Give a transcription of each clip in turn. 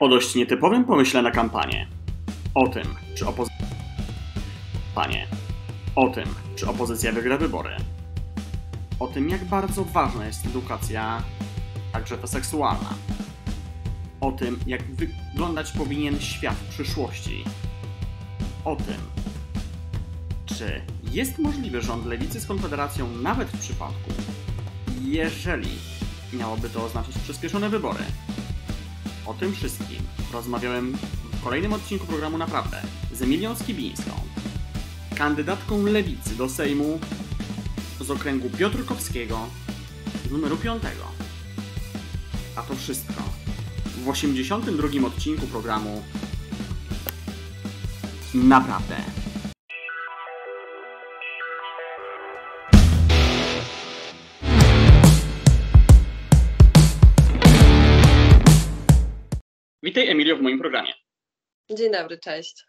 O dość nietypowym pomyśle na kampanię. O tym, czy opozycja. Panie. O tym, czy opozycja wygra wybory. O tym, jak bardzo ważna jest edukacja, także ta seksualna. O tym, jak wyglądać powinien świat w przyszłości. O tym, czy jest możliwy rząd lewicy z Konfederacją nawet w przypadku, jeżeli miałoby to oznaczać przyspieszone wybory. O tym wszystkim rozmawiałem w kolejnym odcinku programu Naprawdę z Emilią Skibińską, kandydatką lewicy do Sejmu z okręgu Piotrkowskiego numeru 5. A to wszystko w 82 odcinku programu Naprawdę. Witaj Emilio w moim programie. Dzień dobry, cześć.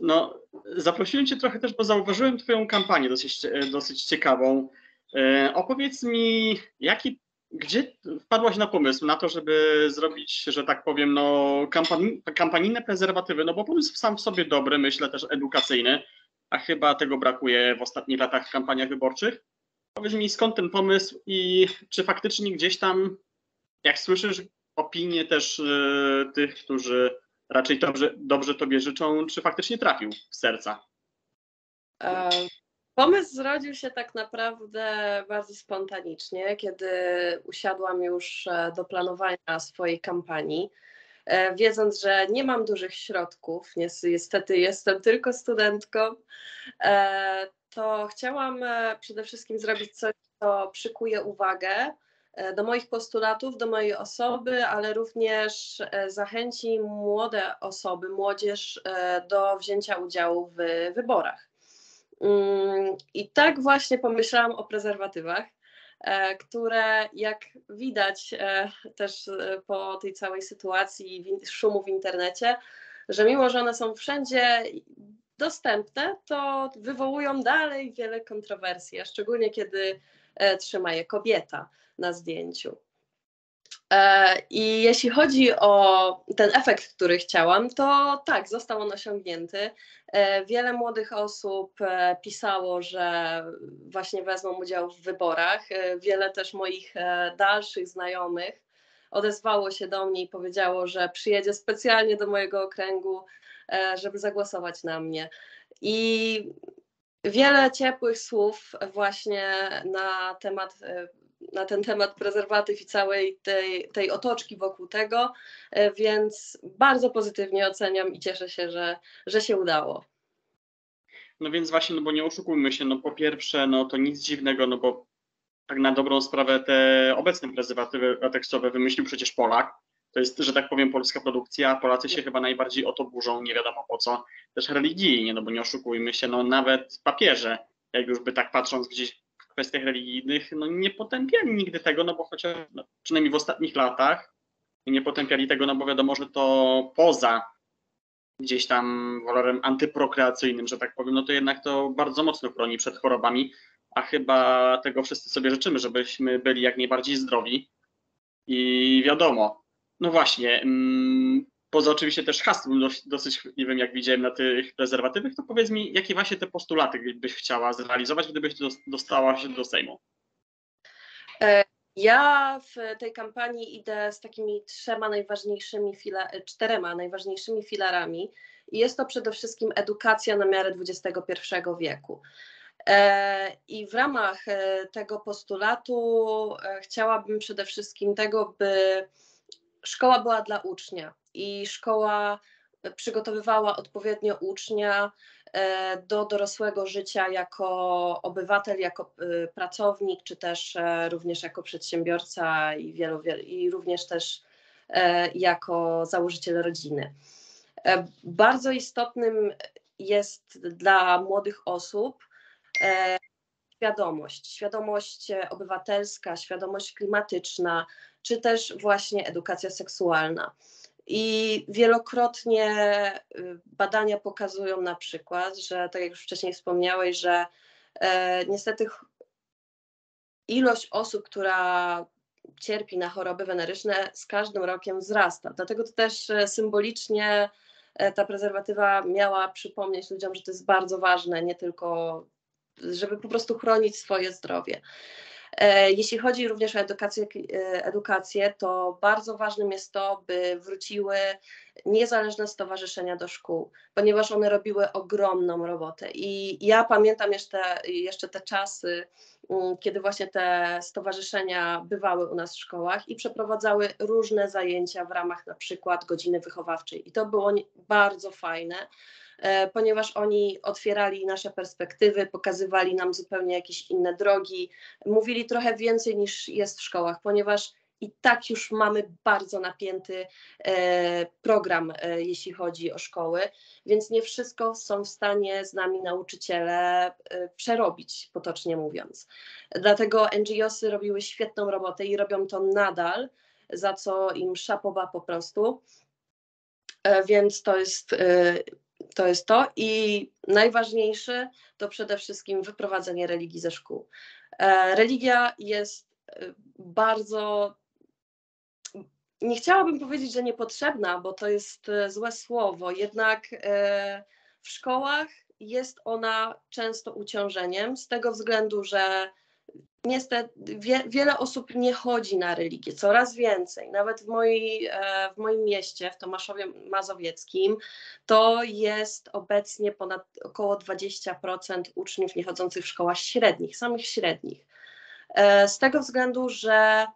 No, zaprosiłem Cię trochę też, bo zauważyłem Twoją kampanię dosyć, dosyć ciekawą. E, opowiedz mi, jaki, gdzie wpadłaś na pomysł na to, żeby zrobić, że tak powiem, no, kampani kampanijne prezerwatywy, no bo pomysł sam w sobie dobry, myślę też edukacyjny, a chyba tego brakuje w ostatnich latach w kampaniach wyborczych. Powiedz mi, skąd ten pomysł i czy faktycznie gdzieś tam, jak słyszysz opinie też y, tych, którzy raczej dobrze, dobrze Tobie życzą, czy faktycznie trafił w serca? E, pomysł zrodził się tak naprawdę bardzo spontanicznie, kiedy usiadłam już e, do planowania swojej kampanii. E, wiedząc, że nie mam dużych środków, niestety jestem tylko studentką, to chciałam przede wszystkim zrobić coś, co przykuje uwagę, do moich postulatów, do mojej osoby, ale również e, zachęci młode osoby, młodzież e, do wzięcia udziału w wyborach. Mm, I tak właśnie pomyślałam o prezerwatywach, które jak widać też po tej całej sytuacji szumu w internecie, że mimo, że one są wszędzie dostępne, to wywołują dalej wiele kontrowersji, a szczególnie kiedy trzyma je kobieta na zdjęciu. E, I jeśli chodzi o ten efekt, który chciałam, to tak, został on osiągnięty. E, wiele młodych osób e, pisało, że właśnie wezmą udział w wyborach. Wiele też moich dalszych znajomych odezwało się do mnie i powiedziało, że przyjedzie specjalnie do mojego okręgu, żeby zagłosować na mnie. I wiele ciepłych słów właśnie na temat na ten temat prezerwatyw i całej tej, tej otoczki wokół tego, e, więc bardzo pozytywnie oceniam i cieszę się, że, że się udało. No więc właśnie, no bo nie oszukujmy się, no po pierwsze, no to nic dziwnego, no bo tak na dobrą sprawę te obecne prezerwatywy lateksowe wymyślił przecież Polak. To jest, że tak powiem, polska produkcja, Polacy się chyba najbardziej o to burzą, nie wiadomo po co. Też religijnie, no bo nie oszukujmy się, no nawet papieże, jak już by tak patrząc gdzieś kwestiach religijnych no, nie potępiali nigdy tego, no bo chociaż no, przynajmniej w ostatnich latach nie potępiali tego, no bo wiadomo, że to poza gdzieś tam walorem antyprokreacyjnym, że tak powiem, no to jednak to bardzo mocno chroni przed chorobami, a chyba tego wszyscy sobie życzymy, żebyśmy byli jak najbardziej zdrowi. I wiadomo, no właśnie, mm, poza oczywiście też hasłem dosyć, dosyć wiem, jak widziałem na tych prezerwatywach, to powiedz mi, jakie właśnie te postulaty byś chciała zrealizować, gdybyś dostała się do Sejmu? E, ja w tej kampanii idę z takimi trzema najważniejszymi, fila, czterema najważniejszymi filarami i jest to przede wszystkim edukacja na miarę XXI wieku. E, I w ramach e, tego postulatu chciałabym przede wszystkim tego, by szkoła była dla ucznia i szkoła przygotowywała odpowiednio ucznia e, do dorosłego życia jako obywatel, jako e, pracownik, czy też e, również jako przedsiębiorca i, wielu, i również też jako założyciel rodziny. Bardzo istotnym jest dla młodych osób świadomość, świadomość obywatelska, świadomość klimatyczna, czy też właśnie edukacja seksualna. I wielokrotnie y, badania pokazują na przykład, że tak jak już wcześniej wspomniałeś, że e, niestety ilość osób, która cierpi na choroby weneryczne, z każdym rokiem wzrasta. Dlatego to też symbolicznie ta prezerwatywa miała przypomnieć ludziom, że to jest bardzo ważne, nie tylko, żeby po prostu chronić swoje zdrowie. E, jeśli chodzi również o edukację, e, edukację, to bardzo ważnym jest to, by wróciły niezależne stowarzyszenia do szkół, ponieważ one robiły ogromną robotę. I ja pamiętam jeszcze, jeszcze te czasy, mm, kiedy właśnie te stowarzyszenia bywały u nas w szkołach i przeprowadzały różne zajęcia w ramach na przykład godziny wychowawczej. I to było bardzo fajne ponieważ oni otwierali nasze perspektywy, pokazywali nam zupełnie jakieś inne drogi, mówili trochę więcej niż jest w szkołach, ponieważ i tak już mamy bardzo napięty e, program, e, jeśli chodzi o szkoły, więc nie wszystko są w stanie z nami nauczyciele przerobić, potocznie mówiąc. Dlatego NGOsy robiły świetną robotę i robią to nadal, za co im szapoba po prostu. Więc to jest to jest to. I najważniejsze to przede wszystkim wyprowadzenie religii ze szkół. E, religia jest e, bardzo. Nie chciałabym powiedzieć, że niepotrzebna, bo to jest e, złe słowo, jednak w szkołach jest ona często uciążeniem z tego względu, że niestety wie, wiele osób nie chodzi na religię, coraz więcej. Nawet w, mojej, e, w moim mieście, w Tomaszowie Mazowieckim, to jest obecnie ponad około 20% uczniów niechodzących w szkołach średnich, samych średnich. E, z tego względu, że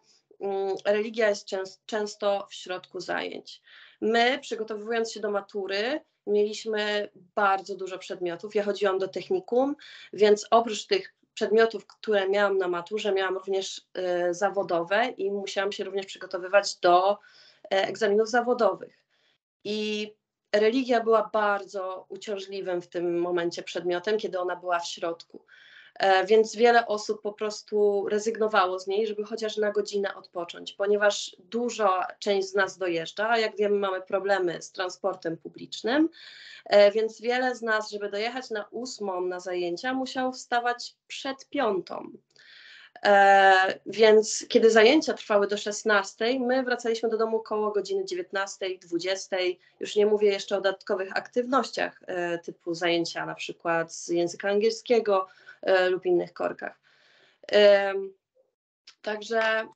mm, religia jest często w środku zajęć. My, przygotowując się do matury, mieliśmy bardzo dużo przedmiotów. Ja chodziłam do technikum, więc oprócz tych przedmiotów, które miałam na maturze, miałam również y, zawodowe i musiałam się również przygotowywać do e, egzaminów zawodowych. I religia była bardzo uciążliwym w tym momencie przedmiotem, kiedy ona była w środku. E, więc wiele osób po prostu rezygnowało z niej, żeby chociaż na godzinę odpocząć, ponieważ duża część z nas dojeżdża, a jak wiemy, mamy problemy z transportem publicznym, e, więc wiele z nas, żeby dojechać na ósmą na zajęcia, musiało wstawać przed piątą. E, więc kiedy zajęcia trwały do 16, my wracaliśmy do domu około godziny 19, 20. Już nie mówię jeszcze o dodatkowych aktywnościach e, typu zajęcia na przykład z języka angielskiego e, lub innych korkach. E, także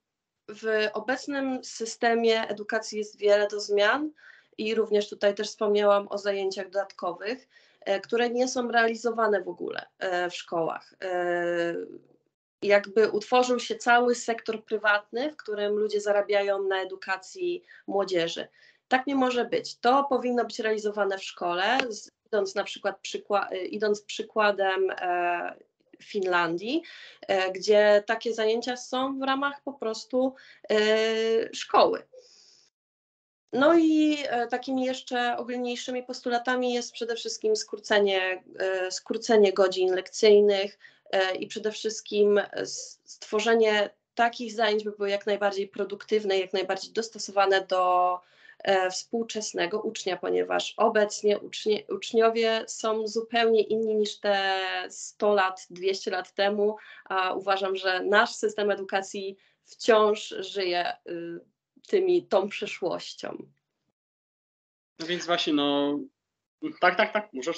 w obecnym systemie edukacji jest wiele do zmian i również tutaj też wspomniałam o zajęciach dodatkowych, e, które nie są realizowane w ogóle e, w szkołach jakby utworzył się cały sektor prywatny, w którym ludzie zarabiają na edukacji młodzieży. Tak nie może być. To powinno być realizowane w szkole, idąc na przykład przykład, idąc przykładem e, Finlandii, e, gdzie takie zajęcia są w ramach po prostu e, szkoły. No i takimi jeszcze ogólniejszymi postulatami jest przede wszystkim skrócenie, skrócenie godzin lekcyjnych, E, i przede wszystkim stworzenie takich zajęć, by były jak najbardziej produktywne, jak najbardziej dostosowane do e, współczesnego ucznia, ponieważ obecnie ucznie, uczniowie są zupełnie inni niż te 100 lat, 200 lat temu, a uważam, że nasz system edukacji wciąż żyje y, tymi, tą przyszłością. No więc właśnie, no tak, tak, tak, możesz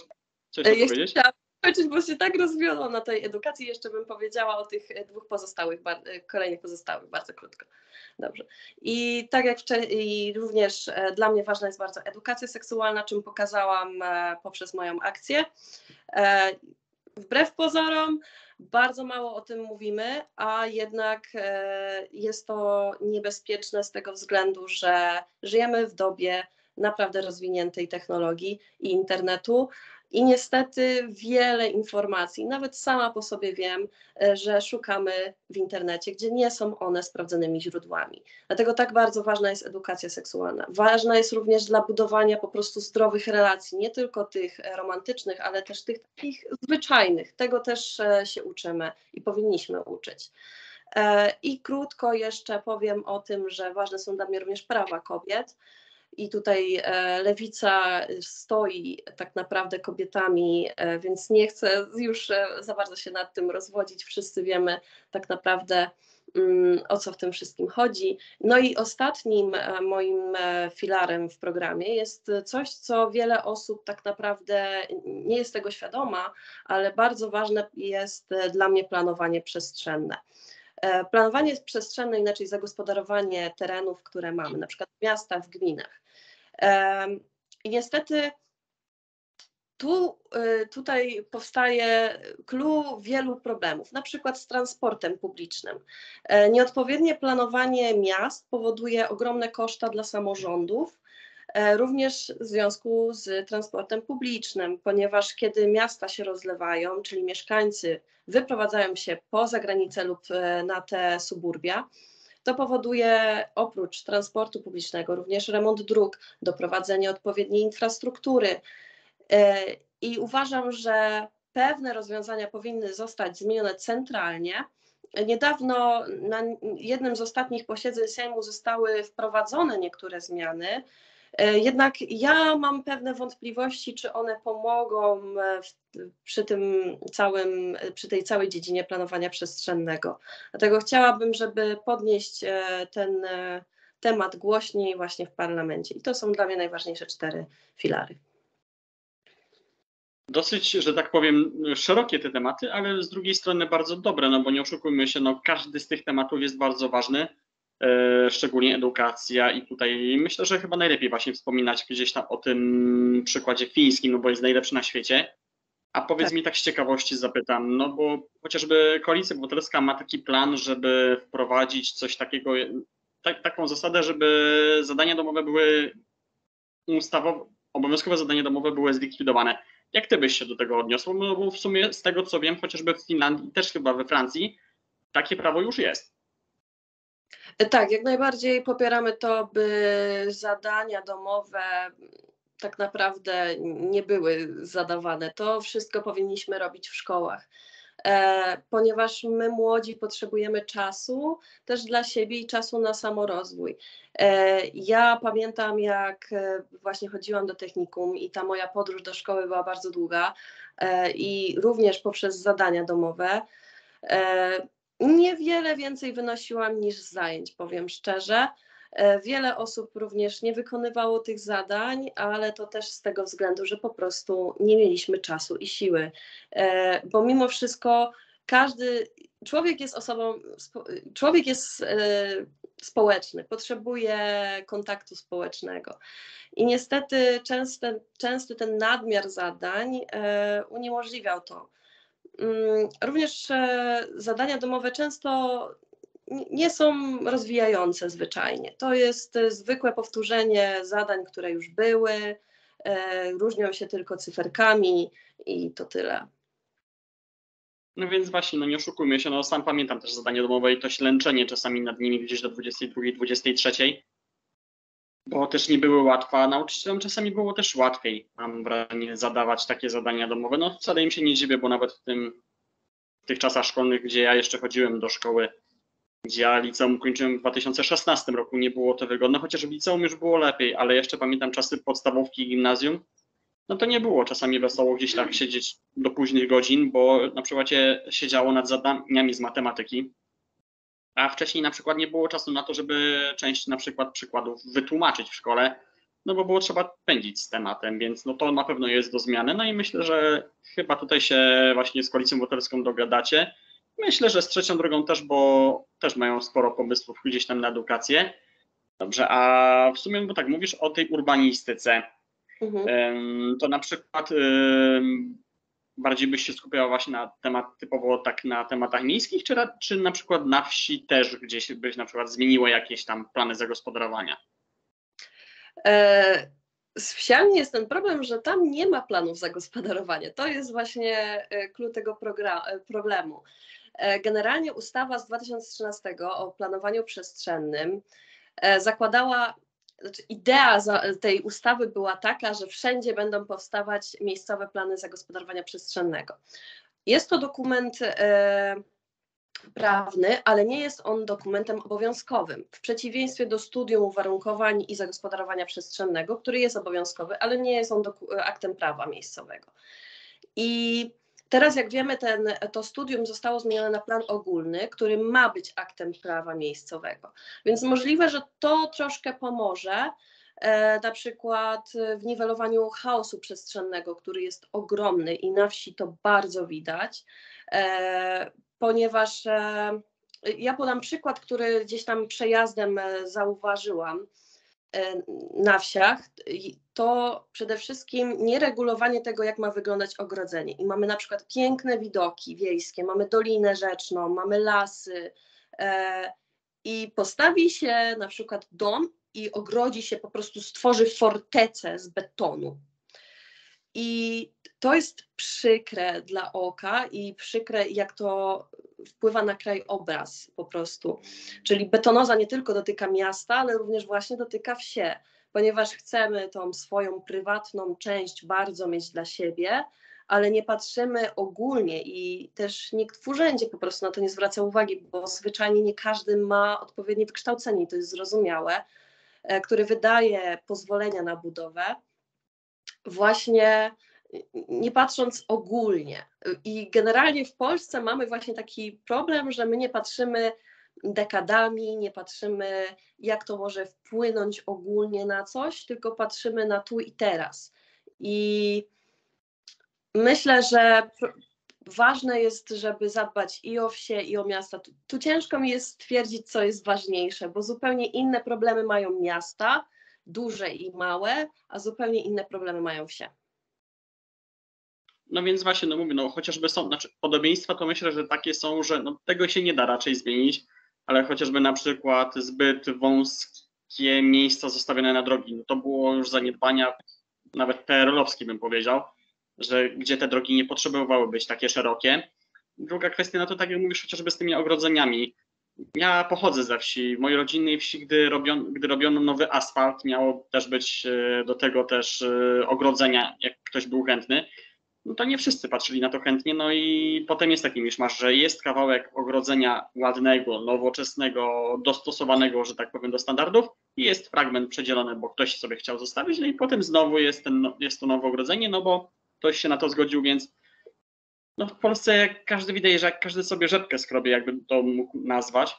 coś e, powiedzieć? Chciałam kończyć, bo się tak rozwiodłam na tej edukacji. Jeszcze bym powiedziała o tych e, dwóch pozostałych, e, kolejnych pozostałych, bardzo krótko. Dobrze. I tak jak wcześniej, również e, dla mnie ważna jest bardzo edukacja seksualna, czym pokazałam poprzez moją akcję. Wbrew pozorom, bardzo mało o tym mówimy, a jednak jest to niebezpieczne z tego względu, że żyjemy w dobie naprawdę rozwiniętej technologii i internetu, i niestety wiele informacji, nawet sama po sobie wiem, e, że szukamy w internecie, gdzie nie są one sprawdzonymi źródłami. Dlatego tak bardzo ważna jest edukacja seksualna. Ważna jest również dla budowania po prostu zdrowych relacji, nie tylko tych romantycznych, ale też tych takich zwyczajnych. Tego też e, się uczymy i powinniśmy uczyć. E, I krótko jeszcze powiem o tym, że ważne są dla mnie również prawa kobiet i tutaj e, lewica stoi tak naprawdę kobietami, e, więc nie chcę już e, za bardzo się nad tym rozwodzić. Wszyscy wiemy tak naprawdę, mm, o co w tym wszystkim chodzi. No i ostatnim moim filarem w programie jest coś, co wiele osób tak naprawdę nie jest tego świadoma, ale bardzo ważne jest dla mnie planowanie przestrzenne. Planowanie przestrzenne, inaczej zagospodarowanie terenów, które mamy, na przykład w miastach, w gminach. I niestety tu, y, tutaj powstaje clue wielu problemów, na przykład z transportem publicznym. E, nieodpowiednie planowanie miast powoduje ogromne koszta dla samorządów, e, również w związku z transportem publicznym, ponieważ kiedy miasta się rozlewają, czyli mieszkańcy wyprowadzają się poza granicę lub e, na te suburbia, to powoduje oprócz transportu publicznego również remont dróg, doprowadzenie odpowiedniej infrastruktury, E, I uważam, że pewne rozwiązania powinny zostać zmienione centralnie. Niedawno na jednym z ostatnich posiedzeń Sejmu zostały wprowadzone niektóre zmiany, jednak ja mam pewne wątpliwości, czy one pomogą w, przy tym całym, przy tej całej dziedzinie planowania przestrzennego. Dlatego chciałabym, żeby podnieść e, ten temat głośniej właśnie w parlamencie. I to są dla mnie najważniejsze cztery filary dosyć, że tak powiem, szerokie te tematy, ale z drugiej strony bardzo dobre, no bo nie oszukujmy się, no każdy z tych tematów jest bardzo ważny, e, szczególnie edukacja i tutaj myślę, że chyba najlepiej właśnie wspominać gdzieś tam o tym przykładzie fińskim, no bo jest najlepszy na świecie. A powiedz tak. mi tak z ciekawości zapytam, no bo chociażby Koalicja Obywatelska ma taki plan, żeby wprowadzić coś takiego, tak, taką zasadę, żeby zadania domowe były ustawowe, obowiązkowe zadania domowe były zlikwidowane. Jak ty byś się do tego odniosł? No bo w sumie z tego co wiem, chociażby w Finlandii, też chyba we Francji, takie prawo już jest. Tak, jak najbardziej popieramy to, by zadania domowe tak naprawdę nie były zadawane. To wszystko powinniśmy robić w szkołach. E, ponieważ my młodzi potrzebujemy czasu też dla siebie i czasu na samorozwój. E, ja pamiętam, jak e, właśnie chodziłam do technikum i ta moja podróż do szkoły była bardzo długa i również poprzez zadania domowe. Niewiele więcej wynosiłam niż zajęć, powiem szczerze. E, wiele osób również nie wykonywało tych zadań, ale to też z tego względu, że po prostu nie mieliśmy czasu i siły, e, bo mimo wszystko każdy człowiek jest osobą, człowiek jest e, społeczny, potrzebuje kontaktu społecznego. I niestety częsty, częsty ten nadmiar zadań uniemożliwiał to. Mm, również zadania domowe często nie są rozwijające zwyczajnie. To jest e, zwykłe powtórzenie zadań, które już były, e, różnią się tylko cyferkami i to tyle. No więc właśnie, no nie oszukujmy się, no sam pamiętam też zadanie domowe i to ślęczenie czasami nad nimi gdzieś do 22, 23, bo też nie były łatwe, nauczycielom czasami było też łatwiej, mam wrażenie, zadawać takie zadania domowe. No wcale im się nie dziwię, bo nawet w tym, w tych czasach szkolnych, gdzie ja jeszcze chodziłem do szkoły, gdzie ja liceum kończyłem w 2016 roku, nie było to wygodne, chociaż w liceum już było lepiej, ale jeszcze pamiętam czasy podstawówki i gimnazjum, no to nie było czasami wesoło gdzieś tak siedzieć do późnych godzin, bo na przykład siedziało nad zadaniami z matematyki, a wcześniej na przykład nie było czasu na to, żeby część na przykład przykładów wytłumaczyć w szkole, no bo było trzeba pędzić z tematem, więc no to na pewno jest do zmiany. No i myślę, że chyba tutaj się właśnie z koalicją obywatelską dogadacie. Myślę, że z trzecią drogą też, bo też mają sporo pomysłów gdzieś tam na edukację. Dobrze, a w sumie, bo tak mówisz o tej urbanistyce, mhm. to na przykład bardziej byś się skupiała właśnie na temat typowo tak na tematach miejskich, czy, czy na przykład na wsi też gdzieś byś na przykład zmieniła jakieś tam plany zagospodarowania? E, z wsiami jest ten problem, że tam nie ma planów zagospodarowania. To jest właśnie klucz e, tego e, problemu. E, generalnie ustawa z 2013 o planowaniu przestrzennym zakładała, znaczy idea tej ustawy była taka, że wszędzie będą powstawać miejscowe plany zagospodarowania przestrzennego. Jest to dokument e, prawny, ale nie jest on dokumentem obowiązkowym. W przeciwieństwie do studium uwarunkowań i zagospodarowania przestrzennego, który jest obowiązkowy, ale nie jest on aktem prawa miejscowego. I Teraz, jak wiemy, ten, to studium zostało zmienione na plan ogólny, który ma być aktem prawa miejscowego. Więc możliwe, że to troszkę pomoże, e, na przykład w niwelowaniu chaosu przestrzennego, który jest ogromny i na wsi to bardzo widać, e, ponieważ e, ja podam przykład, który gdzieś tam przejazdem zauważyłam na wsiach, to przede wszystkim nieregulowanie tego, jak ma wyglądać ogrodzenie. I mamy na przykład piękne widoki wiejskie, mamy dolinę rzeczną, mamy lasy e, i postawi się na przykład dom i ogrodzi się, po prostu stworzy fortecę z betonu. I to jest przykre dla oka i przykre, jak to wpływa na krajobraz po prostu. Czyli betonoza nie tylko dotyka miasta, ale również właśnie dotyka wsie, ponieważ chcemy tą swoją prywatną część bardzo mieć dla siebie, ale nie patrzymy ogólnie i też nikt w urzędzie po prostu na to nie zwraca uwagi, bo zwyczajnie nie każdy ma odpowiednie wykształcenie, to jest zrozumiałe, e, który wydaje pozwolenia na budowę. Właśnie nie patrząc ogólnie. I generalnie w Polsce mamy właśnie taki problem, że my nie patrzymy dekadami, nie patrzymy, jak to może wpłynąć ogólnie na coś, tylko patrzymy na tu i teraz. I myślę, że ważne jest, żeby zadbać i o wsie, i o miasta. Tu, tu ciężko mi jest stwierdzić, co jest ważniejsze, bo zupełnie inne problemy mają miasta, duże i małe, a zupełnie inne problemy mają wsie. No więc właśnie, no mówię, no chociażby są, znaczy podobieństwa to myślę, że takie są, że no, tego się nie da raczej zmienić, ale chociażby na przykład zbyt wąskie miejsca zostawione na drogi, no to było już zaniedbania nawet PRL-owskie bym powiedział, że gdzie te drogi nie potrzebowały być takie szerokie. Druga kwestia, no to tak jak mówisz, chociażby z tymi ogrodzeniami. Ja pochodzę ze wsi. Mojej rodzinnej wsi, gdy, gdy robiono nowy asfalt, miało też być e, do tego też e, ogrodzenia, jak ktoś był chętny no to nie wszyscy patrzyli na to chętnie, no i potem jest taki miszmasz, że jest kawałek ogrodzenia ładnego, nowoczesnego, dostosowanego, że tak powiem, do standardów i jest fragment przedzielony, bo ktoś sobie chciał zostawić, no i potem znowu jest, ten, jest to nowe ogrodzenie, no bo ktoś się na to zgodził, więc no w Polsce każdy widać, że jak każdy sobie rzepkę skrobie, jakby to mógł nazwać,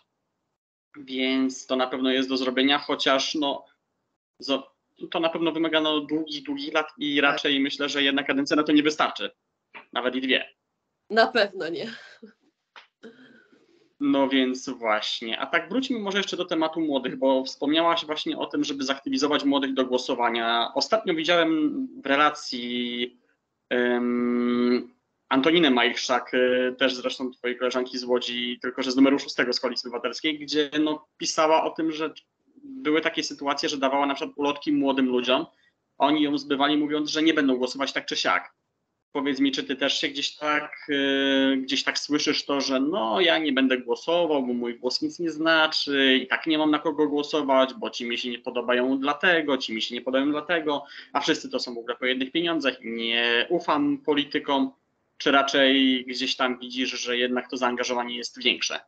więc to na pewno jest do zrobienia, chociaż no to na pewno wymagano długich, długich lat i tak. raczej tak. myślę, że jedna kadencja na to nie wystarczy. Nawet i dwie. Na pewno nie. No więc właśnie. A tak wróćmy może jeszcze do tematu młodych, bo wspomniałaś właśnie o tym, żeby zaktywizować młodych do głosowania. Ostatnio widziałem w relacji um, Antoninę Majchrzak, y, też zresztą twojej koleżanki z Łodzi, tylko że z numeru 6 z Koalicji Obywatelskiej, gdzie no, pisała o tym, że były takie sytuacje, że dawała na przykład ulotki młodym ludziom, oni ją zbywali mówiąc, że nie będą głosować tak czy siak. Powiedz mi, czy ty też się gdzieś tak, yy, gdzieś tak słyszysz to, że no ja nie będę głosował, bo mój głos nic nie znaczy i tak nie mam na kogo głosować, bo ci mi się nie podobają dlatego, ci mi się nie podobają dlatego, a wszyscy to są w ogóle po jednych pieniądzach i nie ufam politykom, czy raczej gdzieś tam widzisz, że jednak to zaangażowanie jest większe?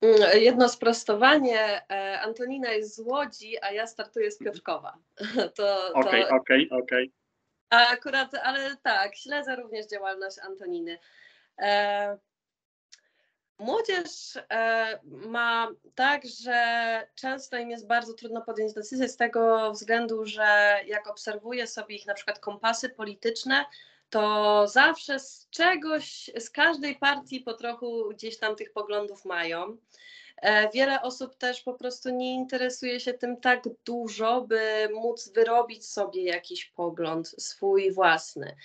Mm, jedno sprostowanie. E, Antonina jest z Łodzi, a ja startuję z Piotrkowa. Okej, okej, okej. Akurat, ale tak, śledzę również działalność Antoniny. E, młodzież e, ma tak, że często im jest bardzo trudno podjąć decyzję z tego względu, że jak obserwuję sobie ich na przykład kompasy polityczne, to zawsze z czegoś, z każdej partii po trochu gdzieś tam tych poglądów mają. E, wiele osób też po prostu nie interesuje się tym tak dużo, by móc wyrobić sobie jakiś pogląd swój własny.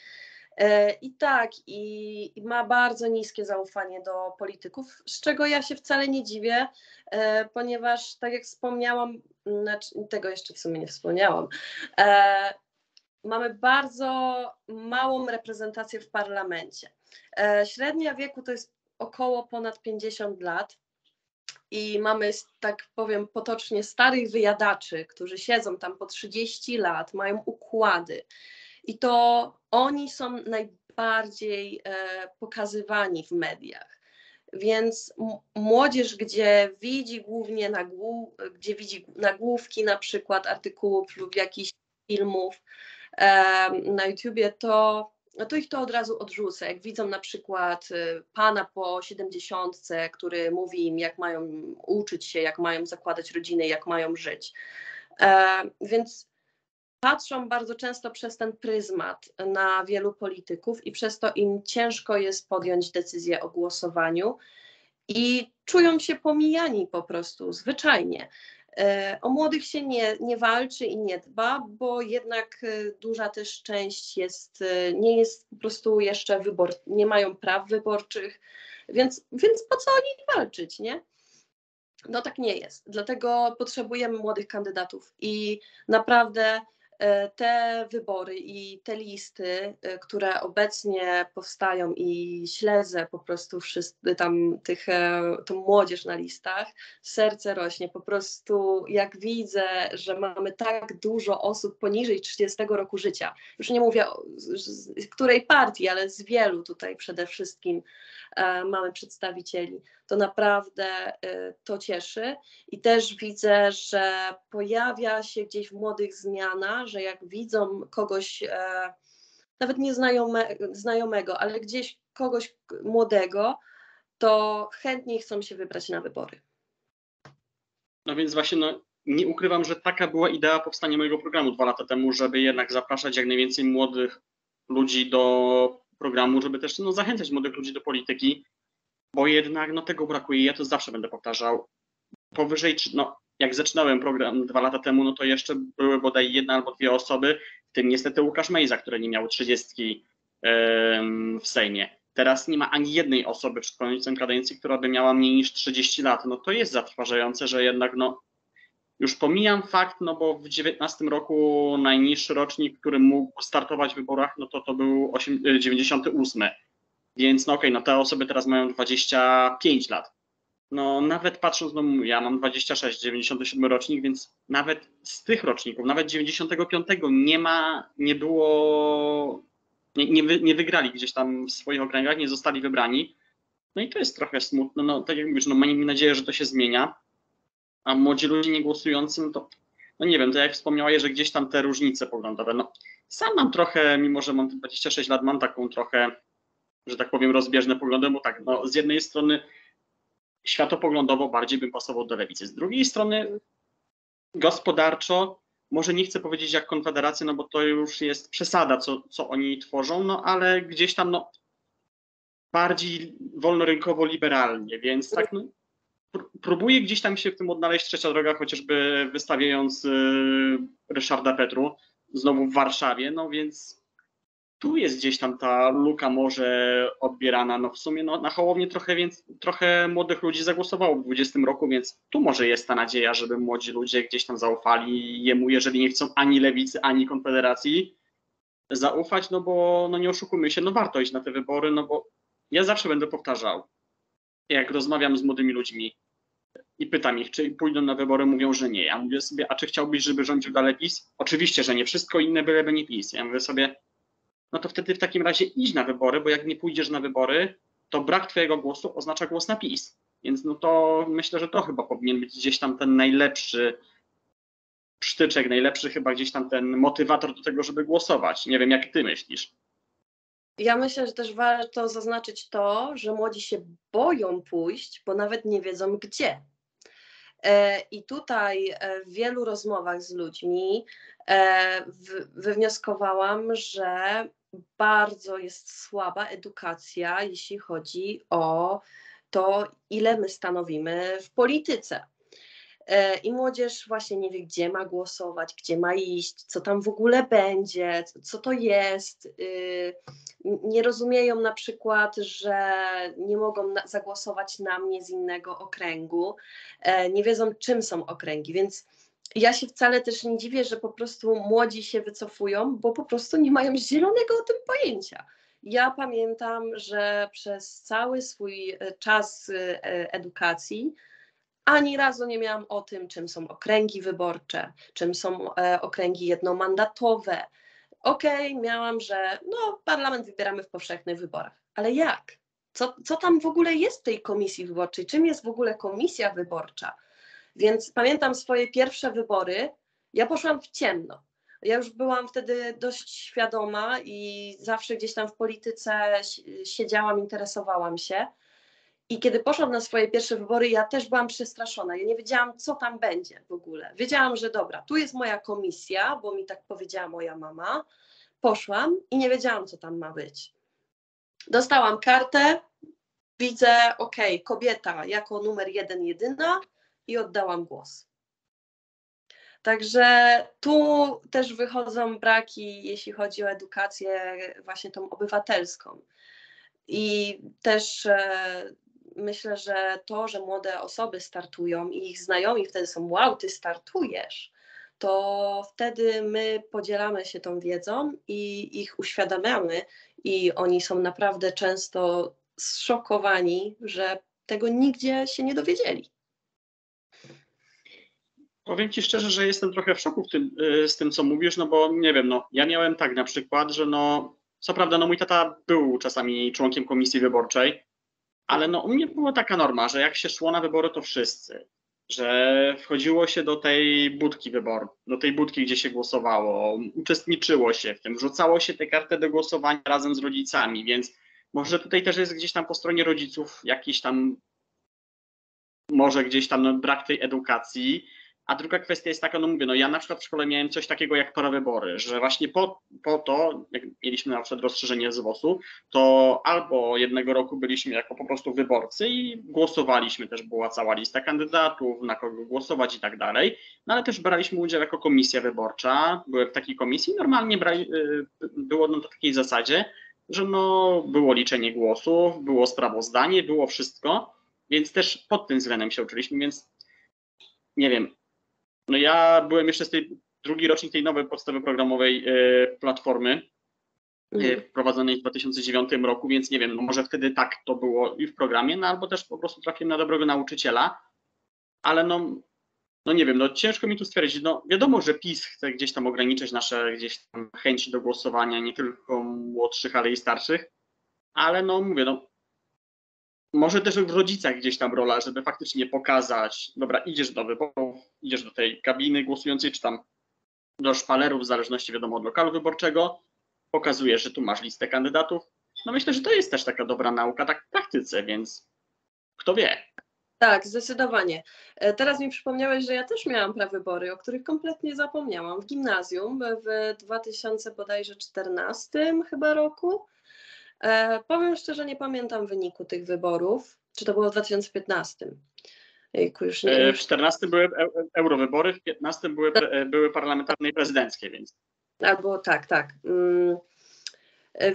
E, I tak, i, ma bardzo niskie zaufanie do polityków, z czego ja się wcale nie dziwię, e, ponieważ, tak jak wspomniałam, znaczy, tego jeszcze w sumie nie wspomniałam, mamy bardzo małą reprezentację w parlamencie. E, średnia wieku to jest około ponad 50 lat. I mamy, tak powiem potocznie, starych wyjadaczy, którzy siedzą tam po 30 lat, mają układy. I to oni są najbardziej e, pokazywani w mediach. Więc młodzież, gdzie widzi głównie nagłów, gdzie widzi nagłówki na przykład artykułów lub jakichś filmów, na YouTubie, to no to ich to od razu odrzuca. Jak widzą na przykład y, pana po siedemdziesiątce, który mówi im, jak mają uczyć się, jak mają zakładać rodziny, jak mają żyć. Więc patrzą bardzo często przez ten pryzmat na wielu polityków i przez to im ciężko jest podjąć decyzję o głosowaniu i czują się pomijani po prostu, zwyczajnie. E, o młodych się nie, nie walczy i nie dba, bo jednak e, duża też część jest, e, nie jest po prostu jeszcze wybor, nie mają praw wyborczych, więc, więc po co o nich walczyć, nie? No tak nie jest. Dlatego potrzebujemy młodych kandydatów i naprawdę te wybory i te listy, e, które obecnie powstają i śledzę po prostu wszyscy tam tych, e, tą młodzież na listach, serce rośnie. Po prostu jak widzę, że mamy tak dużo osób poniżej 30 roku życia, już nie mówię z której partii, ale z wielu tutaj przede wszystkim mamy przedstawicieli, to naprawdę to cieszy i też widzę, że pojawia się gdzieś w młodych zmiana, że jak widzą kogoś, e, nawet nie znajomego, ale gdzieś kogoś młodego, to chętniej chcą się wybrać na wybory. No więc właśnie, no, nie ukrywam, że taka była idea powstania mojego programu dwa lata temu, żeby jednak zapraszać jak najwięcej młodych ludzi do programu, żeby też no, zachęcać młodych ludzi do polityki, bo jednak no, tego brakuje. Ja to zawsze będę powtarzał. Powyżej, no, jak zaczynałem program dwa lata temu, no to jeszcze były bodaj jedna albo dwie osoby, w tym niestety Łukasz Mejza, który nie miał trzydziestki w Sejmie. Teraz nie ma ani jednej osoby przed końcem kadencji, która by miała mniej niż 30 lat. No to jest zatrważające, że jednak no, już pomijam fakt, no bo w 19 roku najniższy rocznik, który mógł startować w wyborach, no to to był 8, 98. Więc no okej, okay, no te osoby teraz mają 25 lat no nawet patrząc, no ja mam 26, 97 rocznik, więc nawet z tych roczników, nawet 95 nie ma, nie było, nie, nie, wy, nie wygrali gdzieś tam w swoich okręgach, nie zostali wybrani. No i to jest trochę smutne, no tak jak mówisz, no mam nadzieję, że to się zmienia, a młodzi ludzie nie głosujący, no to no nie wiem, to jak wspomniałeś, że gdzieś tam te różnice poglądowe, no sam mam trochę, mimo że mam 26 lat, mam taką trochę, że tak powiem, rozbieżne poglądy, bo tak, no z jednej strony światopoglądowo bardziej bym pasował do lewicy. Z drugiej strony gospodarczo, może nie chcę powiedzieć jak Konfederacja, no bo to już jest przesada, co, co oni tworzą, no ale gdzieś tam no, bardziej wolnorynkowo-liberalnie, więc tak no, próbuję gdzieś tam się w tym odnaleźć trzecia droga, chociażby wystawiając y, Ryszarda Petru znowu w Warszawie, no więc tu jest gdzieś tam ta luka może odbierana. No w sumie no, na Hołownię trochę, więc, trochę młodych ludzi zagłosowało w 20 roku, więc tu może jest ta nadzieja, żeby młodzi ludzie gdzieś tam zaufali jemu, jeżeli nie chcą ani lewicy, ani konfederacji zaufać, no bo no nie oszukujmy się, no warto iść na te wybory, no bo ja zawsze będę powtarzał, jak rozmawiam z młodymi ludźmi i pytam ich, czy pójdą na wybory, mówią, że nie. Ja mówię sobie, a czy chciałbyś, żeby rządził dalej PiS? Oczywiście, że nie. Wszystko inne byleby nie PiS. Ja mówię sobie, no to wtedy w takim razie idź na wybory, bo jak nie pójdziesz na wybory, to brak twojego głosu oznacza głos na PiS. Więc no to myślę, że to chyba powinien być gdzieś tam ten najlepszy sztyczek, najlepszy chyba gdzieś tam ten motywator do tego, żeby głosować. Nie wiem, jak ty myślisz. Ja myślę, że też warto zaznaczyć to, że młodzi się boją pójść, bo nawet nie wiedzą gdzie. E, I tutaj e, w wielu rozmowach z ludźmi e, wywnioskowałam, że bardzo jest słaba edukacja, jeśli chodzi o to, ile my stanowimy w polityce. E, I młodzież właśnie nie wie, gdzie ma głosować, gdzie ma iść, co tam w ogóle będzie, co to jest. Y, nie rozumieją na przykład, że nie mogą zagłosować na mnie z innego okręgu, e, nie wiedzą, czym są okręgi, więc ja się wcale też nie dziwię, że po prostu młodzi się wycofują, bo po prostu nie mają zielonego o tym pojęcia. Ja pamiętam, że przez cały swój e, czas edukacji, ani razu nie miałam o tym, czym są okręgi wyborcze, czym są e, okręgi jednomandatowe. Okej, okay, miałam, że no, parlament wybieramy w powszechnych wyborach, ale jak? Co, co tam w ogóle jest w tej komisji wyborczej? Czym jest w ogóle komisja wyborcza? Więc pamiętam swoje pierwsze wybory, ja poszłam w ciemno. Ja już byłam wtedy dość świadoma i zawsze gdzieś tam w polityce si- siedziałam, interesowałam się. I kiedy poszłam na swoje pierwsze wybory, ja też byłam przestraszona. Ja nie wiedziałam, co tam będzie w ogóle. Wiedziałam, że dobra, tu jest moja komisja, bo mi tak powiedziała moja mama. Poszłam i nie wiedziałam, co tam ma być. Dostałam kartę, widzę, okej, kobieta jako numer jeden, jedyna i oddałam głos. Także tu też wychodzą braki, jeśli chodzi o edukację właśnie tą obywatelską. I też e, myślę, że to, że młode osoby startują i ich znajomi wtedy są, wow, ty startujesz, to wtedy my podzielamy się tą wiedzą i ich uświadamiamy i oni są naprawdę często zszokowani, że tego nigdzie się nie dowiedzieli. Powiem Ci szczerze, że jestem trochę w szoku w tym, y, z tym, co mówisz, no bo nie wiem, no ja miałem tak na przykład, że no co prawda, no mój tata był czasami członkiem komisji wyborczej, ale no u mnie była taka norma, że jak się szło na wybory, to wszyscy, że wchodziło się do tej budki wyboru, do tej budki, gdzie się głosowało, uczestniczyło się w tym, wrzucało się tę kartę do głosowania razem z rodzicami, więc może tutaj też jest gdzieś tam po stronie rodziców jakiś tam, może gdzieś tam brak tej edukacji, a druga kwestia jest taka, no mówię, no ja na przykład w szkole miałem coś takiego jak parawybory, że właśnie po, po to, jak mieliśmy na przykład rozszerzenie z WOS-u, to albo jednego roku byliśmy jako po prostu wyborcy i głosowaliśmy, też była cała lista kandydatów, na kogo głosować i tak dalej, no ale też braliśmy udział jako komisja wyborcza, byłem w takiej komisji, normalnie brali, y, było na takiej zasadzie, że no było liczenie głosów, było sprawozdanie, było wszystko, więc też pod tym względem się uczyliśmy, więc nie wiem, no ja byłem jeszcze z tej drugi rocznik tej nowej podstawy programowej e, platformy e, wprowadzonej w 2009 roku, więc nie wiem, no może wtedy tak to było i w programie, no albo też po prostu trafiłem na dobrego nauczyciela, ale no, no nie wiem, no ciężko mi tu stwierdzić, no wiadomo, że PiS chce gdzieś tam ograniczyć nasze gdzieś tam chęci do głosowania, nie tylko młodszych, ale i starszych, ale no mówię, no może też w rodzicach gdzieś tam rola, żeby faktycznie pokazać, dobra, idziesz do wyborów, idziesz do tej kabiny głosującej, czy tam do szpalerów, w zależności wiadomo od lokalu wyborczego, pokazujesz, że tu masz listę kandydatów. No myślę, że to jest też taka dobra nauka, tak w praktyce, więc kto wie. Tak, zdecydowanie. E, Teraz mi przypomniałeś, że ja też miałam prawybory, o których kompletnie zapomniałam. W gimnazjum w 2000 bodajże 14 chyba roku. E, powiem szczerze, nie pamiętam wyniku tych wyborów. Czy to było w 2015? Jejku, już nie. E, W 14 były e- e- eurowybory, w 15 były, były parlamentarne i prezydenckie, więc Albo tak, tak. Mm,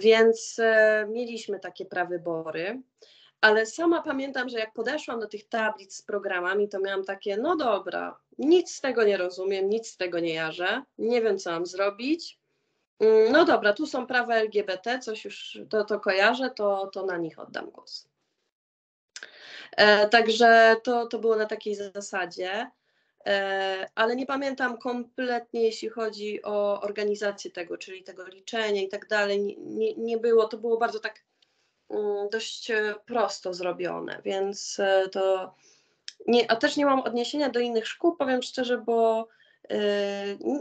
Więc mieliśmy takie prawybory, ale sama pamiętam, że jak podeszłam do tych tablic z programami, to miałam takie, no dobra, nic z tego nie rozumiem, nic z tego nie jarzę, nie wiem, co mam zrobić. Mm, No dobra, tu są prawa LGBT, coś już to, to kojarzę, to, to na nich oddam głos. E, także to, to było na takiej zasadzie. E, ale nie pamiętam kompletnie, jeśli chodzi o organizację tego, czyli tego liczenia i tak dalej. Nie, nie, było, to było bardzo tak mm, dość e, prosto zrobione, więc to. Nie, a też nie mam odniesienia do innych szkół, powiem szczerze, bo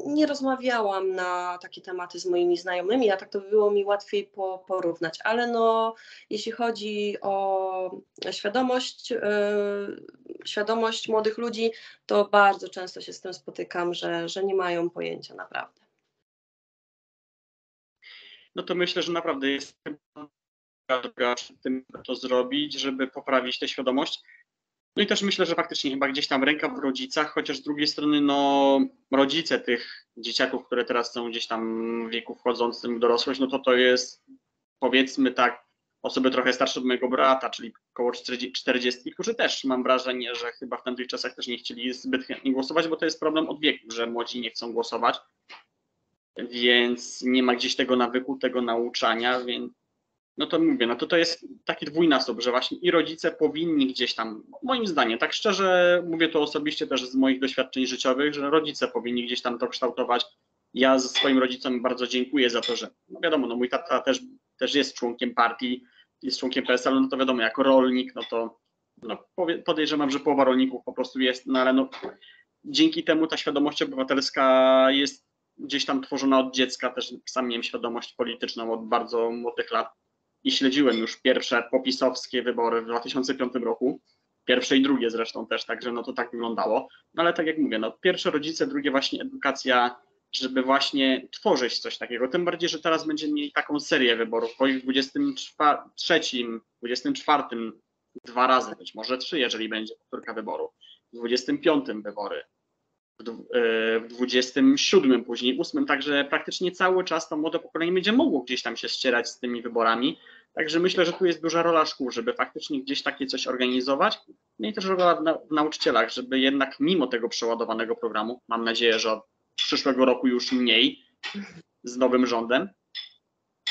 nie rozmawiałam na takie tematy z moimi znajomymi, a tak to by było mi łatwiej po, porównać. Ale no, jeśli chodzi o świadomość, e, świadomość młodych ludzi, to bardzo często się z tym spotykam, że, że nie mają pojęcia naprawdę. no to myślę, że naprawdę jest droga tym, to zrobić, żeby poprawić tę świadomość. No i też myślę, że faktycznie chyba gdzieś tam ręka w rodzicach, chociaż z drugiej strony no rodzice tych dzieciaków, które teraz są gdzieś tam w wieku wchodzącym w dorosłość, no to to jest powiedzmy tak osoby trochę starsze od mojego brata, czyli około 40, 40, którzy też mam wrażenie, że chyba w tamtych czasach też nie chcieli zbyt chętnie głosować, bo to jest problem od wieku, że młodzi nie chcą głosować, więc nie ma gdzieś tego nawyku, tego nauczania, więc no to mówię, no to to jest taki dwójnasób, że właśnie i rodzice powinni gdzieś tam, moim zdaniem, tak szczerze mówię to osobiście też z moich doświadczeń życiowych, że rodzice powinni gdzieś tam to kształtować. Ja ze swoim rodzicom bardzo dziękuję za to, że no wiadomo, no mój tata też, też jest członkiem partii, jest członkiem PSL, no to wiadomo, jako rolnik, no to no podejrzewam, że połowa rolników po prostu jest, no ale no dzięki temu ta świadomość obywatelska jest gdzieś tam tworzona od dziecka, też sam miałem świadomość polityczną od bardzo młodych lat i śledziłem już pierwsze popisowskie wybory w 2005 roku. Pierwsze i drugie zresztą też, także no to tak wyglądało. No ale tak jak mówię, no pierwsze rodzice, drugie właśnie edukacja, żeby właśnie tworzyć coś takiego. Tym bardziej, że teraz będziemy mieli taką serię wyborów, bo i w 23, 24 dwa razy, być może trzy, jeżeli będzie powtórka wyboru, w 25 wybory, w dw- e, w 27 później, 8, także praktycznie cały czas to młode pokolenie będzie mogło gdzieś tam się ścierać z tymi wyborami. Także myślę, że tu jest duża rola szkół, żeby faktycznie gdzieś takie coś organizować. No i też rola na, w nauczycielach, żeby jednak mimo tego przeładowanego programu, mam nadzieję, że od przyszłego roku już mniej z nowym rządem,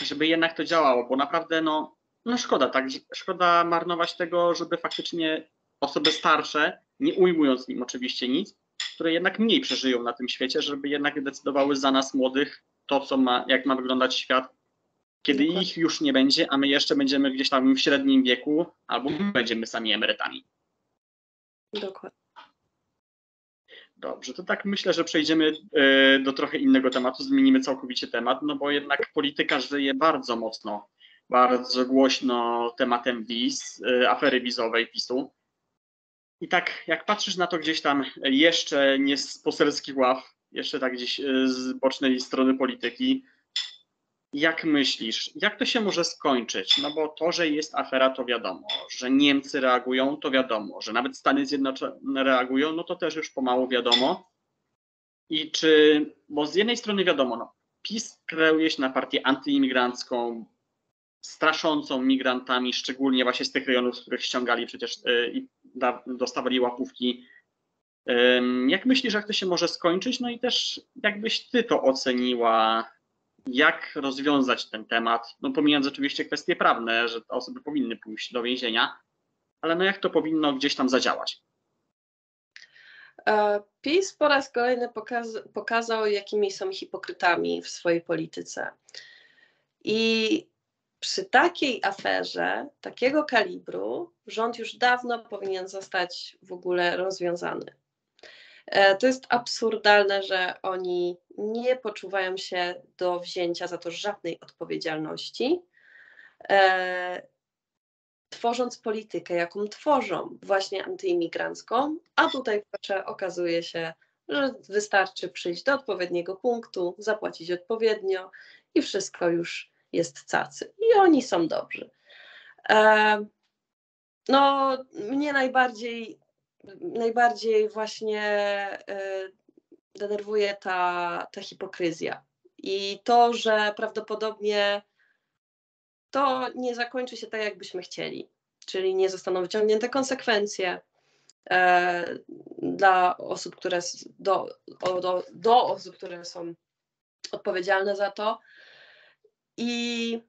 żeby jednak to działało, bo naprawdę no, no szkoda, tak, szkoda marnować tego, żeby faktycznie osoby starsze, nie ujmując im oczywiście nic, które jednak mniej przeżyją na tym świecie, żeby jednak decydowały za nas młodych to, co ma, jak ma wyglądać świat, kiedy Dokładnie. ich już nie będzie, a my jeszcze będziemy gdzieś tam w średnim wieku, albo my będziemy sami emerytami. Dokładnie. Dobrze, to tak myślę, że przejdziemy e, do trochę innego tematu, zmienimy całkowicie temat, no bo jednak polityka żyje bardzo mocno, bardzo głośno tematem wiz, e, afery wizowej PiSu. I tak jak patrzysz na to gdzieś tam jeszcze nie z poselskich ław, jeszcze tak gdzieś e, z bocznej strony polityki, jak myślisz, jak to się może skończyć? No bo to, że jest afera, to wiadomo, że Niemcy reagują, to wiadomo, że nawet Stany Zjednoczone reagują, no to też już pomału wiadomo. I czy, bo z jednej strony wiadomo, no, PiS kreuje się na partię antyimigrancką, straszącą migrantami, szczególnie właśnie z tych rejonów, z których ściągali przecież y, i dostawali łapówki. Jak myślisz, jak to się może skończyć? No i też jakbyś ty to oceniła, jak rozwiązać ten temat? No pomijając oczywiście kwestie prawne, że te osoby powinny pójść do więzienia, ale no jak to powinno gdzieś tam zadziałać? E, PiS po raz kolejny pokaz- pokazał, jakimi są hipokrytami w swojej polityce. I przy takiej aferze, takiego kalibru, rząd już dawno powinien zostać w ogóle rozwiązany. E, To jest absurdalne, że oni nie poczuwają się do wzięcia za to żadnej odpowiedzialności. E, tworząc politykę, jaką tworzą, właśnie antyimigrancką, a tutaj proszę, okazuje się, że wystarczy przyjść do odpowiedniego punktu, zapłacić odpowiednio i wszystko już jest cacy. Oni są dobrzy. E, no, mnie najbardziej, najbardziej właśnie e, denerwuje ta, ta hipokryzja. I to, że prawdopodobnie to nie zakończy się tak, jakbyśmy chcieli, czyli nie zostaną wyciągnięte konsekwencje e, dla osób, które do, o, do, do osób, które są odpowiedzialne za to. I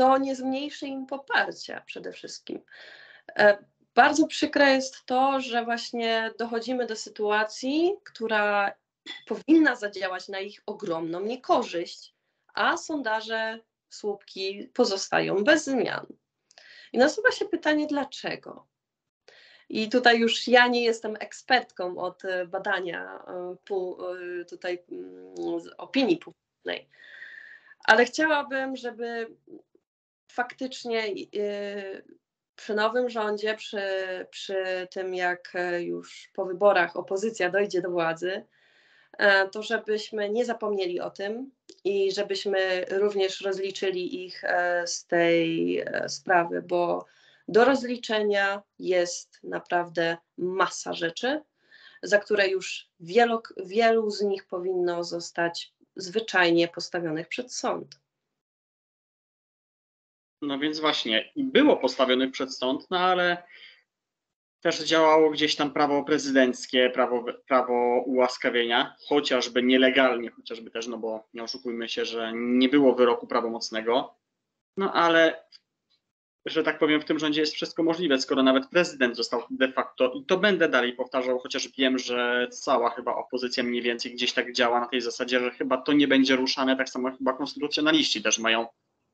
to nie zmniejszy im poparcia przede wszystkim. E, bardzo przykre jest to, że właśnie dochodzimy do sytuacji, która powinna zadziałać na ich ogromną niekorzyść, a sondaże słupki pozostają bez zmian. I nasuwa się pytanie, dlaczego? I tutaj już ja nie jestem ekspertką od e, badania e, tutaj mm, opinii publicznej, ale chciałabym, żeby faktycznie e, przy nowym rządzie, przy, przy tym jak e, już po wyborach opozycja dojdzie do władzy, e, to żebyśmy nie zapomnieli o tym i żebyśmy również rozliczyli ich e, z tej sprawy, bo do rozliczenia jest naprawdę masa rzeczy, za które już wielu, wielu z nich powinno zostać zwyczajnie postawionych przed sąd. No więc właśnie, i było postawionych przed sąd, no ale też działało gdzieś tam prawo prezydenckie, prawo, prawo ułaskawienia, chociażby nielegalnie, chociażby też, no bo nie oszukujmy się, że nie było wyroku prawomocnego, no ale że tak powiem, w tym rządzie jest wszystko możliwe, skoro nawet prezydent został de facto, i to będę dalej powtarzał, chociaż wiem, że cała chyba opozycja mniej więcej gdzieś tak działa na tej zasadzie, że chyba to nie będzie ruszane, tak samo chyba konstytucjonaliści też mają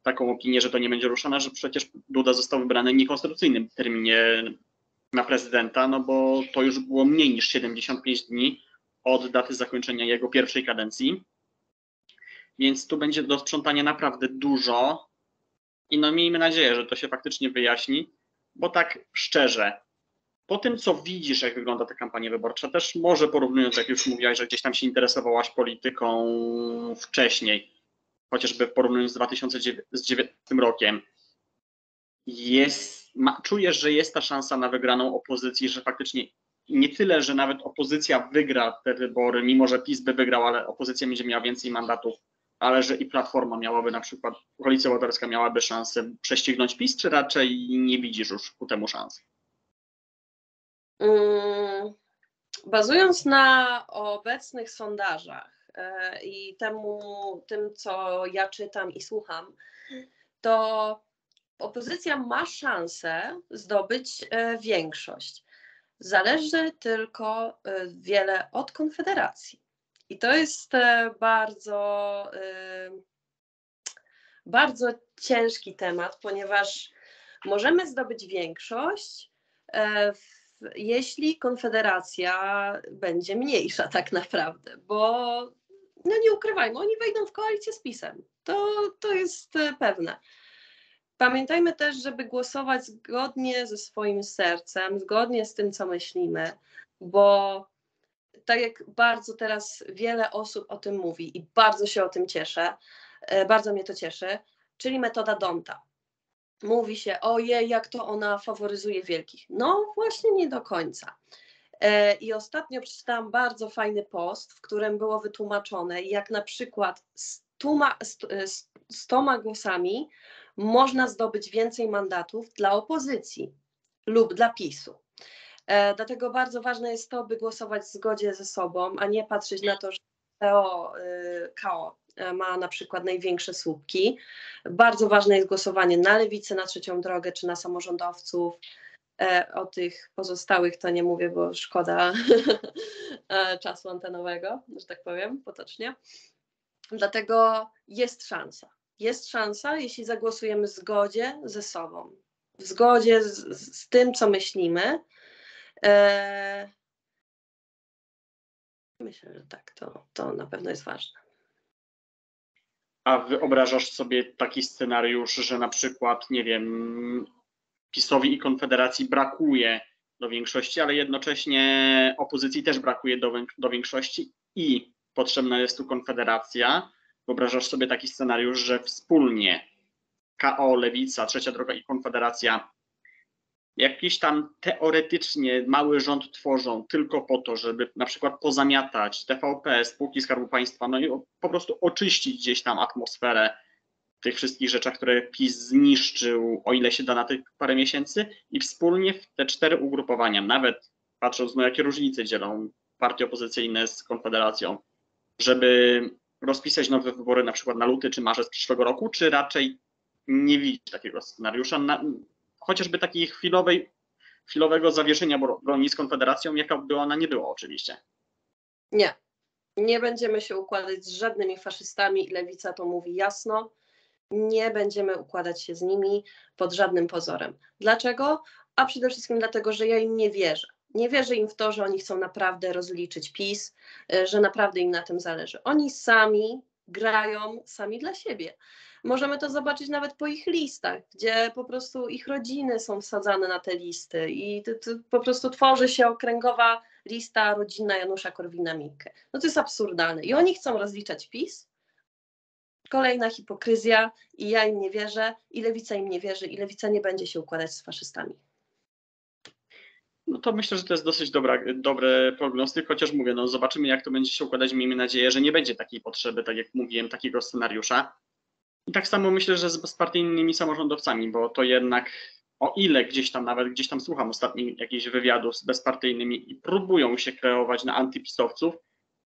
taką opinię, że to nie będzie ruszane, że przecież Duda został wybrany w niekonstytucyjnym terminie na prezydenta, no bo to już było mniej niż 75 dni od daty zakończenia jego pierwszej kadencji. więc tu będzie do sprzątania naprawdę dużo i no miejmy nadzieję, że to się faktycznie wyjaśni, bo tak szczerze, po tym co widzisz, jak wygląda ta kampania wyborcza, też może porównując, jak już mówiłaś, że gdzieś tam się interesowałaś polityką wcześniej, chociażby porównując z 2019 rokiem, jest, ma, czujesz, że jest ta szansa na wygraną opozycji, że faktycznie nie tyle, że nawet opozycja wygra te wybory, mimo że PiS by wygrał, ale opozycja będzie miała więcej mandatów, ale że i Platforma miałaby na przykład, Koalicja Obywatelska miałaby szansę prześcignąć PiS, czy raczej nie widzisz już ku temu szans? Mm, bazując na obecnych sondażach i temu, tym, co ja czytam i słucham, to opozycja ma szansę zdobyć e, większość. Zależy tylko e, wiele od Konfederacji. I to jest bardzo, bardzo ciężki temat, ponieważ możemy zdobyć większość jeśli Konfederacja będzie mniejsza tak naprawdę, bo no nie ukrywajmy, oni wejdą w koalicję z PiSem. To, to jest e, pewne. Pamiętajmy też, żeby głosować zgodnie ze swoim sercem, zgodnie z tym, co myślimy, bo tak jak bardzo teraz wiele osób o tym mówi i bardzo się o tym cieszę, e, bardzo mnie to cieszy, czyli metoda Donta mówi się, ojej, jak to ona faworyzuje wielkich. No właśnie nie do końca. E, I ostatnio przeczytałam bardzo fajny post, w którym było wytłumaczone, jak na przykład stoma, stoma głosami można zdobyć więcej mandatów dla opozycji lub dla PiSu. E, dlatego bardzo ważne jest to, by głosować w zgodzie ze sobą, a nie patrzeć na to, że KO, y, KO E, ma na przykład największe słupki. Bardzo ważne jest głosowanie na lewicę, na trzecią drogę czy na samorządowców. E, o tych pozostałych to nie mówię, bo szkoda e, czasu antenowego, że tak powiem, potocznie. Dlatego jest szansa. Jest szansa, jeśli zagłosujemy w zgodzie ze sobą, w zgodzie z, z tym, co myślimy. Myślę, że tak, to, to na pewno jest ważne. A wyobrażasz sobie taki scenariusz, że na przykład, nie wiem, PiSowi i Konfederacji brakuje do większości, ale jednocześnie opozycji też brakuje do, do większości i potrzebna jest tu Konfederacja. Wyobrażasz sobie taki scenariusz, że wspólnie KO, Lewica, Trzecia Droga i Konfederacja jakiś tam teoretycznie mały rząd tworzą tylko po to, żeby na przykład pozamiatać TVP, spółki Skarbu Państwa, no i po prostu oczyścić gdzieś tam atmosferę tych wszystkich rzeczach, które PiS zniszczył, o ile się da na tych parę miesięcy i wspólnie w te cztery ugrupowania, nawet patrząc no jakie różnice dzielą partie opozycyjne z Konfederacją, żeby rozpisać nowe wybory na przykład na luty czy marzec przyszłego roku, czy raczej nie widzieć takiego scenariusza, na, chociażby takiej chwilowej, chwilowego zawieszenia broni z Konfederacją, jaka by ona nie była oczywiście. Nie. Nie będziemy się układać z żadnymi faszystami i lewica to mówi jasno. Nie będziemy układać się z nimi pod żadnym pozorem. Dlaczego? A przede wszystkim dlatego, że ja im nie wierzę. Nie wierzę im w to, że oni chcą naprawdę rozliczyć PiS, e, że naprawdę im na tym zależy. Oni sami grają sami dla siebie. Możemy to zobaczyć nawet po ich listach, gdzie po prostu ich rodziny są wsadzane na te listy i to, to po prostu tworzy się okręgowa lista rodzina Janusza Korwina-Mikke. No to jest absurdalne. I oni chcą rozliczać PiS. Kolejna hipokryzja i ja im nie wierzę, i lewica im nie wierzy, i lewica nie będzie się układać z faszystami. No to myślę, że to jest dosyć dobra, dobry prognostyk, chociaż mówię, no zobaczymy jak to będzie się układać. Miejmy nadzieję, że nie będzie takiej potrzeby, tak jak mówiłem, takiego scenariusza. I tak samo myślę, że z bezpartyjnymi samorządowcami, bo to jednak o ile gdzieś tam, nawet gdzieś tam słucham ostatnio jakichś wywiadów z bezpartyjnymi i próbują się kreować na antypisowców,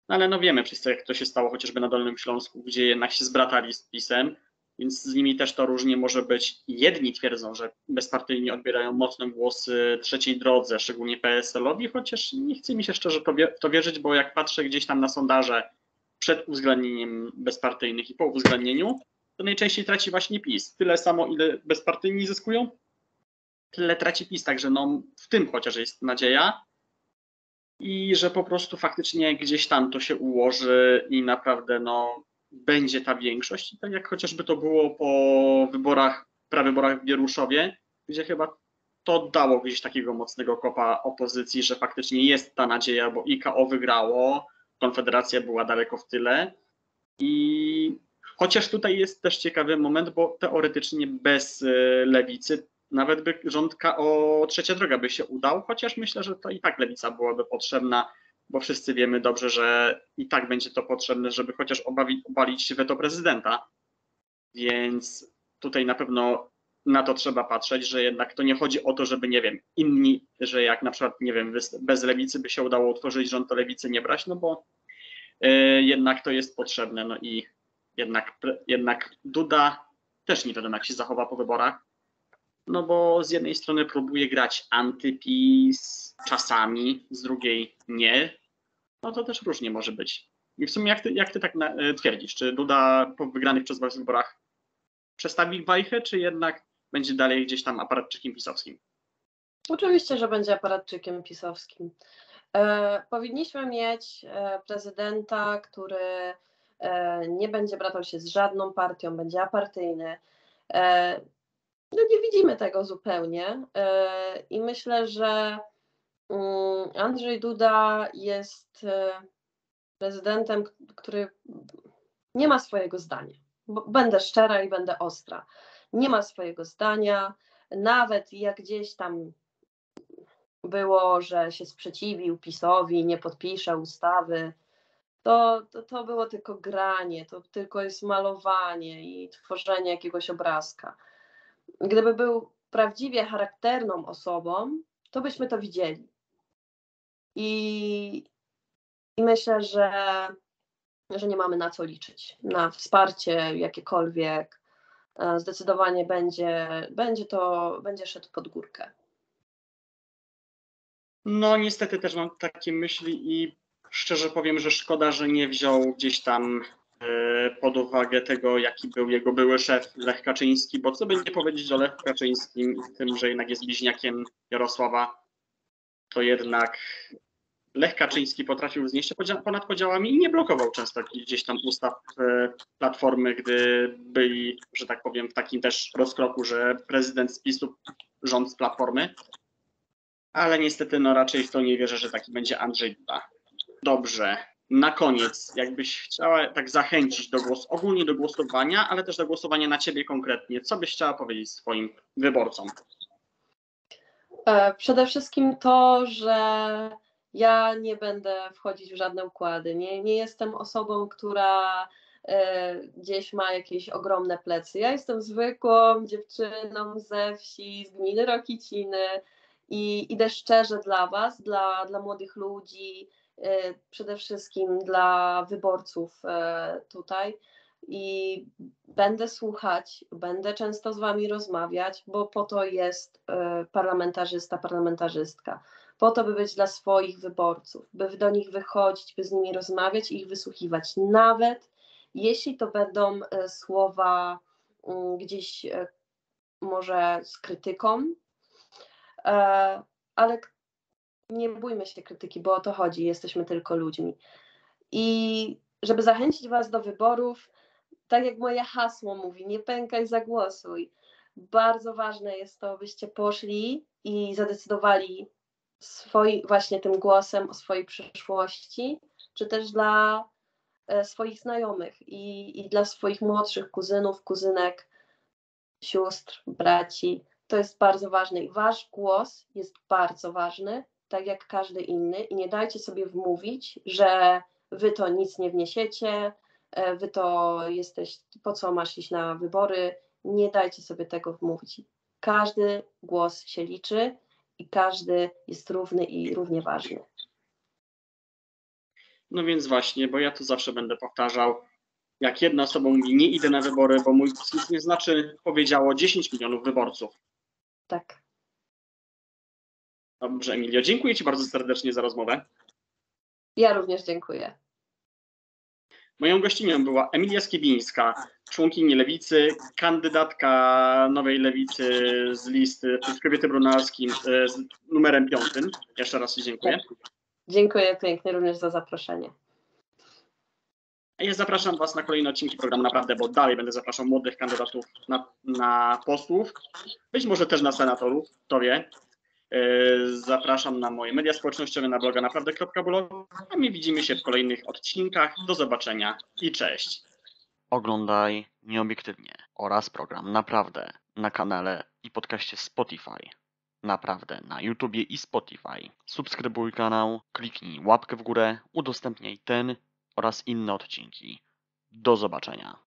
no ale no wiemy wszyscy, jak to się stało chociażby na Dolnym Śląsku, gdzie jednak się zbratali z PiSem, więc z nimi też to różnie może być. Jedni twierdzą, że bezpartyjni odbierają mocne głosy trzeciej drodze, szczególnie PSL-owi, chociaż nie chce mi się szczerze w to wierzyć, bo jak patrzę gdzieś tam na sondaże przed uwzględnieniem bezpartyjnych i po uwzględnieniu, to najczęściej traci właśnie PiS. Tyle samo, ile bezpartyjni zyskują, tyle traci PiS. Także no, w tym chociaż jest nadzieja. I że po prostu faktycznie gdzieś tam to się ułoży i naprawdę no, będzie ta większość. I tak jak chociażby to było po wyborach, prawyborach w Wieruszowie, gdzie chyba to dało gdzieś takiego mocnego kopa opozycji, że faktycznie jest ta nadzieja, bo IKO wygrało, Konfederacja była daleko w tyle. I chociaż tutaj jest też ciekawy moment, bo teoretycznie bez y, lewicy nawet by rząd KO trzecia droga by się udał, chociaż myślę, że to i tak lewica byłaby potrzebna, bo wszyscy wiemy dobrze, że i tak będzie to potrzebne, żeby chociaż obawi, obalić weto prezydenta. Więc tutaj na pewno na to trzeba patrzeć, że jednak to nie chodzi o to, żeby, nie wiem, inni, że jak na przykład, nie wiem, bez lewicy by się udało utworzyć rząd, to lewicy nie brać, no bo y, jednak to jest potrzebne, no i jednak, jednak Duda też nie wiadomo, jak się zachowa po wyborach, no bo z jednej strony próbuje grać antypis czasami, z drugiej nie, no to też różnie może być. I w sumie jak ty, jak ty tak na, e, twierdzisz, czy Duda po wygranych przez was wyborach przestawi wajchę, czy jednak będzie dalej gdzieś tam aparatczykiem pisowskim? Oczywiście, że będzie aparatczykiem pisowskim. E, powinniśmy mieć e, prezydenta, który e, nie będzie bratał się z żadną partią, będzie apartyjny. No nie widzimy tego zupełnie e, i myślę, że mm, Andrzej Duda jest e, prezydentem, który nie ma swojego zdania. Będę szczera i będę ostra. Nie ma swojego zdania, nawet jak gdzieś tam było, że się sprzeciwił PiSowi, nie podpisze ustawy, to, to, to było tylko granie, to tylko jest malowanie i tworzenie jakiegoś obrazka. Gdyby był prawdziwie charakterną osobą, to byśmy to widzieli. I, i myślę, że, że nie mamy na co liczyć. Na wsparcie jakiekolwiek. E, zdecydowanie będzie, będzie to będzie szedł pod górkę. No, niestety też mam takie myśli i szczerze powiem, że szkoda, że nie wziął gdzieś tam pod uwagę tego, jaki był jego były szef Lech Kaczyński, bo co by nie powiedzieć o Lech Kaczyńskim tym, że jednak jest bliźniakiem Jarosława, to jednak Lech Kaczyński potrafił znieść się ponad podziałami i nie blokował często gdzieś tam ustaw e, Platformy, gdy byli, że tak powiem, w takim też rozkroku, że prezydent z rząd z Platformy, ale niestety no raczej w to nie wierzę, że taki będzie Andrzej Duda. Dobrze, na koniec, jakbyś chciała tak zachęcić do głosu, ogólnie do głosowania, ale też do głosowania na ciebie konkretnie, co byś chciała powiedzieć swoim wyborcom? E, przede wszystkim to, że ja nie będę wchodzić w żadne układy. Nie, nie jestem osobą, która e, gdzieś ma jakieś ogromne plecy. Ja jestem zwykłą dziewczyną ze wsi, z gminy Rokiciny i idę szczerze dla Was, dla, dla młodych ludzi, przede wszystkim dla wyborców e, tutaj i będę słuchać, będę często z Wami rozmawiać, bo po to jest e, parlamentarzysta, parlamentarzystka. Po to, by być dla swoich wyborców, by do nich wychodzić, by z nimi rozmawiać i ich wysłuchiwać. Nawet jeśli to będą słowa mm, gdzieś może z krytyką, ale nie bójmy się krytyki, bo o to chodzi, jesteśmy tylko ludźmi. I żeby zachęcić Was do wyborów, tak jak moje hasło mówi, nie pękaj, zagłosuj. Bardzo ważne jest to, byście poszli i zadecydowali swoi, właśnie tym głosem o swojej przyszłości, czy też dla e, swoich znajomych i, i dla swoich młodszych kuzynów, kuzynek, sióstr, braci. To jest bardzo ważne i wasz głos jest bardzo ważny, tak jak każdy inny i nie dajcie sobie wmówić, że wy to nic nie wniesiecie, e, wy to jesteś, po co masz iść na wybory, nie dajcie sobie tego wmówić. Każdy głos się liczy i każdy jest równy i równie ważny. No więc właśnie, bo ja to zawsze będę powtarzał, jak jedna osoba mówi, nie idę na wybory, bo mój głos nic nie znaczy, powiedziało 10 milionów wyborców. Tak. Dobrze, Emilio, dziękuję Ci bardzo serdecznie za rozmowę. Ja również dziękuję. Moją gościnią była Emilia Skiebińska, członkini Lewicy, kandydatka Nowej Lewicy z listy Kobiety Brunarskim e, z numerem piątym. Jeszcze raz Ci dziękuję. Dziękuję pięknie również za zaproszenie. A ja zapraszam Was na kolejne odcinki programu Naprawdę, bo dalej będę zapraszał młodych kandydatów na, na posłów, być może też na senatorów, kto wie. Yy, Zapraszam na moje media społecznościowe, na bloga naprawdę.blog, a my widzimy się w kolejnych odcinkach. Do zobaczenia i cześć. Oglądaj nieobiektywnie oraz program Naprawdę na kanale i podcaście Spotify. Naprawdę na YouTubie i Spotify. Subskrybuj kanał, kliknij łapkę w górę, udostępniaj ten oraz inne odcinki. Do zobaczenia.